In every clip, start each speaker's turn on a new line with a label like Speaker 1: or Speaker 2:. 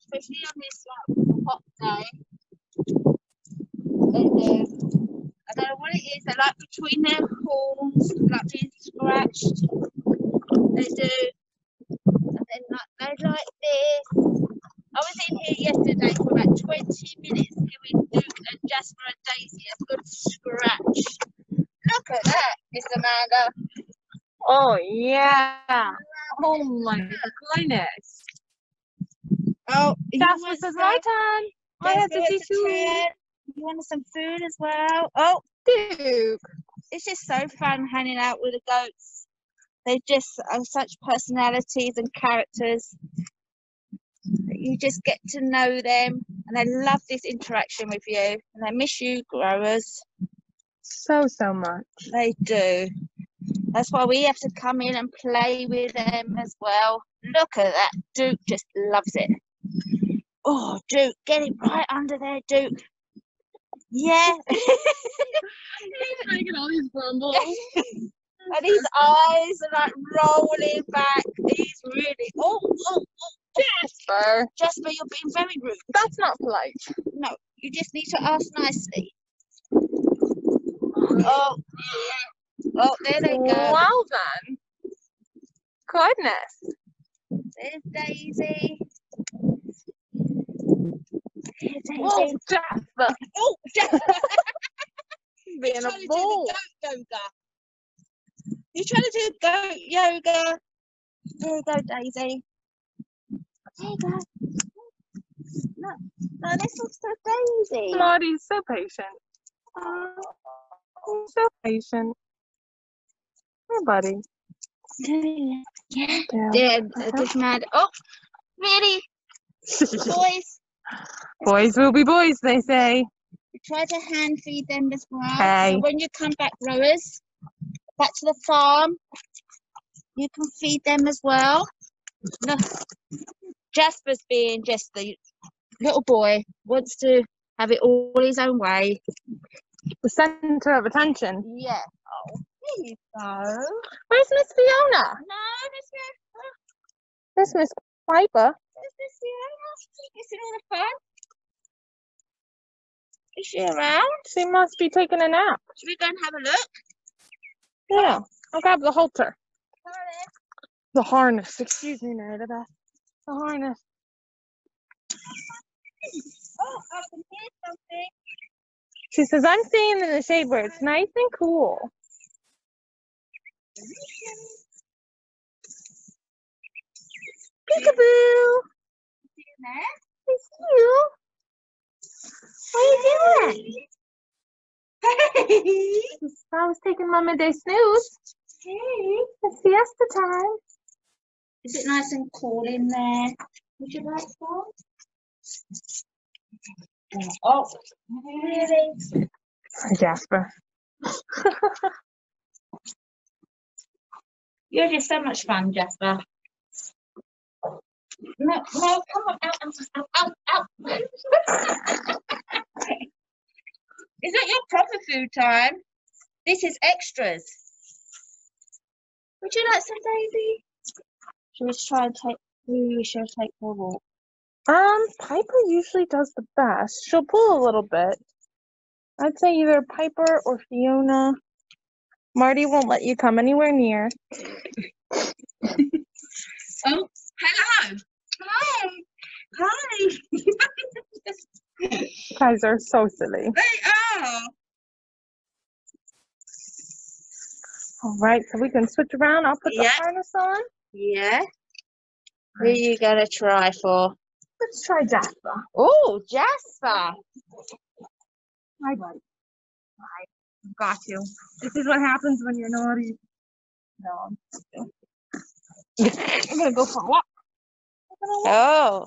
Speaker 1: especially on this like hot day. They do. I don't know what it is. They're like between their horns, like being scratched. They do. And then like they like this. I was in here yesterday for about 20 minutes giving Duke and Jasper and Daisy a good scratch. Look at that, Miss Amanda.
Speaker 2: Oh yeah. Oh my goodness.
Speaker 1: Oh, want
Speaker 2: says my turn. I have to see food.
Speaker 1: You want some food as well? Oh,
Speaker 2: Duke.
Speaker 1: it's just so fun hanging out with the goats. They just are such personalities and characters. You just get to know them, and they love this interaction with you, and they miss you, growers.
Speaker 2: So so much.
Speaker 1: They do. That's why we have to come in and play with them as well. Look at that. Duke just loves it. Oh, Duke, get it right under there, Duke. Yeah.
Speaker 2: He's making all these grumbles.
Speaker 1: and his eyes are like rolling back. He's really. Oh, oh, oh, oh,
Speaker 2: Jasper.
Speaker 1: Jasper, you're being very rude.
Speaker 2: That's not polite.
Speaker 1: No, you just need to ask nicely. Oh, oh, there they go.
Speaker 2: Well done. Goodness.
Speaker 1: There's Daisy. There's
Speaker 2: Oh,
Speaker 1: Daisy.
Speaker 2: Jasper.
Speaker 1: Oh, Jasper.
Speaker 2: Being
Speaker 1: trying
Speaker 2: a
Speaker 1: to do
Speaker 2: bull.
Speaker 1: goat yoga. You're trying to do goat yoga. There you go, Daisy. There you go. No, no, this looks so Daisy.
Speaker 2: Marty's so patient.
Speaker 1: Oh,
Speaker 2: He's so patient. Hey, buddy.
Speaker 1: yeah.
Speaker 2: Yeah.
Speaker 1: Yeah, uh, this mad. Oh, really, boys?
Speaker 2: Boys will be boys, they say.
Speaker 1: Try to hand feed them as well.
Speaker 2: Okay.
Speaker 1: So when you come back, growers, back to the farm, you can feed them as well. Look, Jasper's being just the little boy, wants to have it all his own way.
Speaker 2: The center of attention.
Speaker 1: Yeah. Oh, there you go.
Speaker 2: Where's Miss Fiona?
Speaker 1: No, Miss Fiona.
Speaker 2: There's Miss Piper.
Speaker 1: There's Miss Fiona. Missing all the fun. Is she around?
Speaker 2: She must be taking a nap.
Speaker 1: Should we go and have a look?
Speaker 2: Yeah. I'll grab the halter.
Speaker 1: On.
Speaker 2: The harness. Excuse me, Mary Beth. The harness.
Speaker 1: Oh, I can hear something.
Speaker 2: She says, I'm staying in the shade where it's nice and cool. Peekaboo! It's you. What are you doing?
Speaker 1: Hey,
Speaker 2: I was taking Mama Day snooze.
Speaker 1: hey.
Speaker 2: It's siesta time.
Speaker 1: Is it nice and cool in there? Would you like some? Oh, really?
Speaker 2: Jasper.
Speaker 1: You're just so much fun, Jasper. No, no, come on, out, out, out, out, out. Is that your proper food time? This is extras. Would you like some, Daisy? Should we try and take, Maybe we should take for a walk?
Speaker 2: Um, Piper usually does the best. She'll pull a little bit. I'd say either Piper or Fiona. Marty won't let you come anywhere near.
Speaker 1: Oh, hello. Hi. Hi.
Speaker 2: You guys are so silly.
Speaker 1: they are.
Speaker 2: All right, so we can switch around. I'll put the
Speaker 1: Yeah.
Speaker 2: harness on.
Speaker 1: Yeah. Who are you to try for?
Speaker 2: Let's try Jasper.
Speaker 1: Oh, Jasper.
Speaker 2: Hi, buddy. Hi. Got you. This is what happens when you're naughty. No, I'm I'm gonna go for a walk. I'm gonna walk.
Speaker 1: Oh.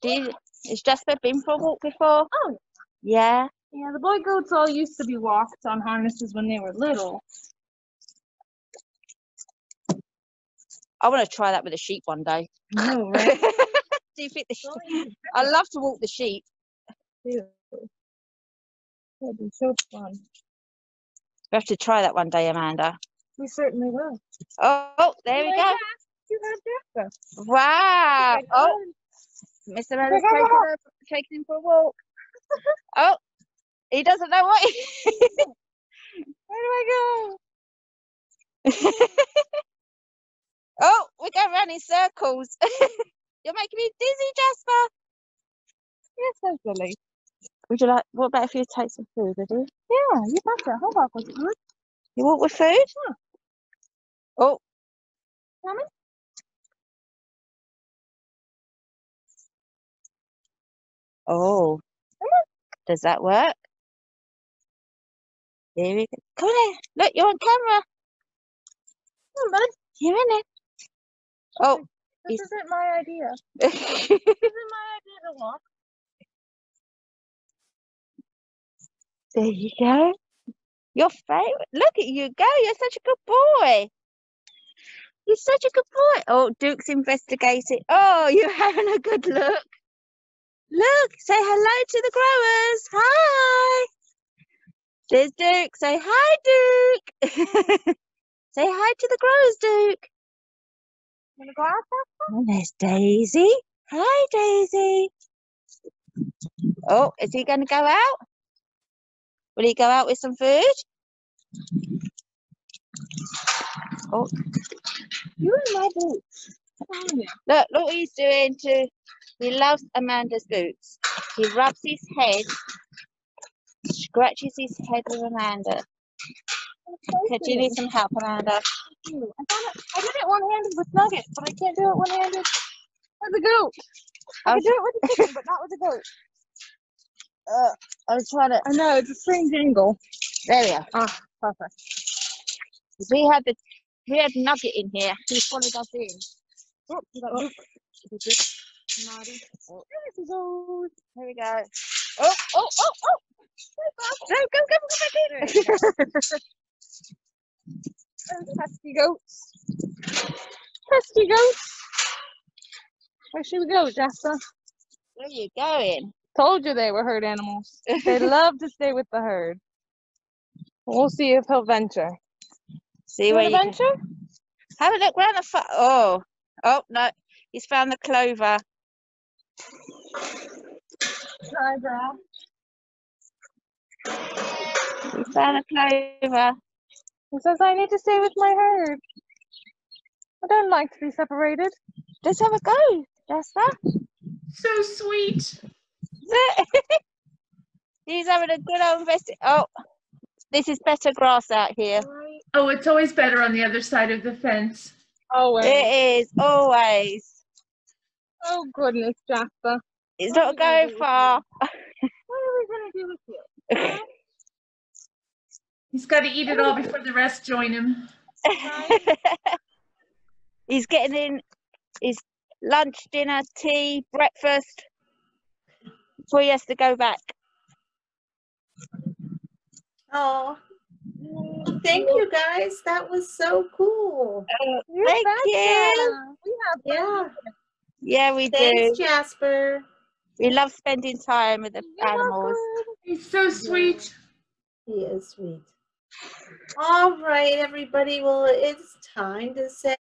Speaker 1: Did, has Jasper been for a walk before?
Speaker 2: Oh.
Speaker 1: Yeah.
Speaker 2: Yeah, the boy goats all used to be walked on harnesses when they were little.
Speaker 1: I want to try that with a sheep one day.
Speaker 2: No, right?
Speaker 1: Do you think the sheep? I love to walk the sheep.
Speaker 2: That'd be so fun.
Speaker 1: We have to try that one day, Amanda.
Speaker 2: We certainly will.
Speaker 1: Oh, there we
Speaker 2: Oh
Speaker 1: go. Wow. Oh, Mr. Miller's taking, her, taking him for a walk. oh, he doesn't know what.
Speaker 2: Where do I go?
Speaker 1: oh, we're going round in circles. You're making me dizzy, Jasper.
Speaker 2: So silly.
Speaker 1: Would you like? What about if you take some food, would you?
Speaker 2: Yeah, you better. I'll walk with you.
Speaker 1: You walk with food? Oh,
Speaker 2: Coming?
Speaker 1: Oh. Does that work? Here we go. Come on in. Look, you're on camera.
Speaker 2: Come on, bud.
Speaker 1: You're in it. Oh,
Speaker 2: This
Speaker 1: He's-
Speaker 2: isn't my idea. This isn't my idea to walk.
Speaker 1: there you go. Your favorite. Look at you go. You're such a good boy. You're such a good boy. Oh, Duke's investigating. Oh, you're having a good look. Look, say hello to the growers. Hi. There's Duke. Say hi, Duke. say hi to the growers, Duke.
Speaker 2: Wanna go out there?
Speaker 1: Oh, there's Daisy. Hi, Daisy. Oh, is he going to go out? Will he go out with some food? Oh,
Speaker 2: you're in my boots.
Speaker 1: Look, look what he's doing to. He loves Amanda's boots. He rubs his head, scratches his head with Amanda. Okay, do you need some help, Amanda?
Speaker 2: I found it. I did it one-handed with Nugget, but I can't do it one-handed with the goat. I
Speaker 1: I
Speaker 2: can do it with the chicken, but not with the goat.
Speaker 1: uh, I was trying to.
Speaker 2: I know it's a strange angle.
Speaker 1: There we are.
Speaker 2: Ah, perfect.
Speaker 1: We had the we had Nugget in here. He followed us in.
Speaker 2: Oh,
Speaker 1: Oh.
Speaker 2: Naughty.
Speaker 1: Oh.
Speaker 2: There he goes.
Speaker 1: Here we go. Oh, oh, oh, oh! Go, go, go, go back in.
Speaker 2: Pesky goats. Pesky goats. Where should we go, Jasper?
Speaker 1: Where you going?
Speaker 2: Told you they were herd animals. They love to stay with the herd. We'll see if he'll venture.
Speaker 1: See where you
Speaker 2: venture?
Speaker 1: Have a look round the fa- Oh, oh no! He's found the clover.
Speaker 2: Eyebrow.
Speaker 1: He found the clover.
Speaker 2: He says I need to stay with my herd. I don't like to be separated.
Speaker 1: Let's have a go, Jasper.
Speaker 3: So sweet.
Speaker 1: He's having a good old investi- Oh, this is better grass out here.
Speaker 3: Oh, it's always better on the other side of the fence.
Speaker 2: Always.
Speaker 1: It is always.
Speaker 2: Oh goodness, Jasper.
Speaker 1: It's
Speaker 2: What
Speaker 1: not
Speaker 2: gonna
Speaker 1: going
Speaker 2: do with
Speaker 1: far.
Speaker 2: What are we gonna do with you?
Speaker 3: He's got to eat it all before the rest join him.
Speaker 1: He's getting in his lunch, dinner, tea, breakfast before he has to go back.
Speaker 4: Oh, thank you guys. That was so cool.
Speaker 2: Oh, you
Speaker 1: Thank
Speaker 2: betcha.
Speaker 1: you.
Speaker 2: We have
Speaker 4: Yeah.
Speaker 1: Yeah, we
Speaker 4: Thanks,
Speaker 1: do.
Speaker 4: Jasper.
Speaker 1: We love spending time with the
Speaker 2: You're
Speaker 1: animals.
Speaker 2: welcome.
Speaker 3: He's so sweet.
Speaker 4: He is sweet. All right, everybody. Well, it's time to say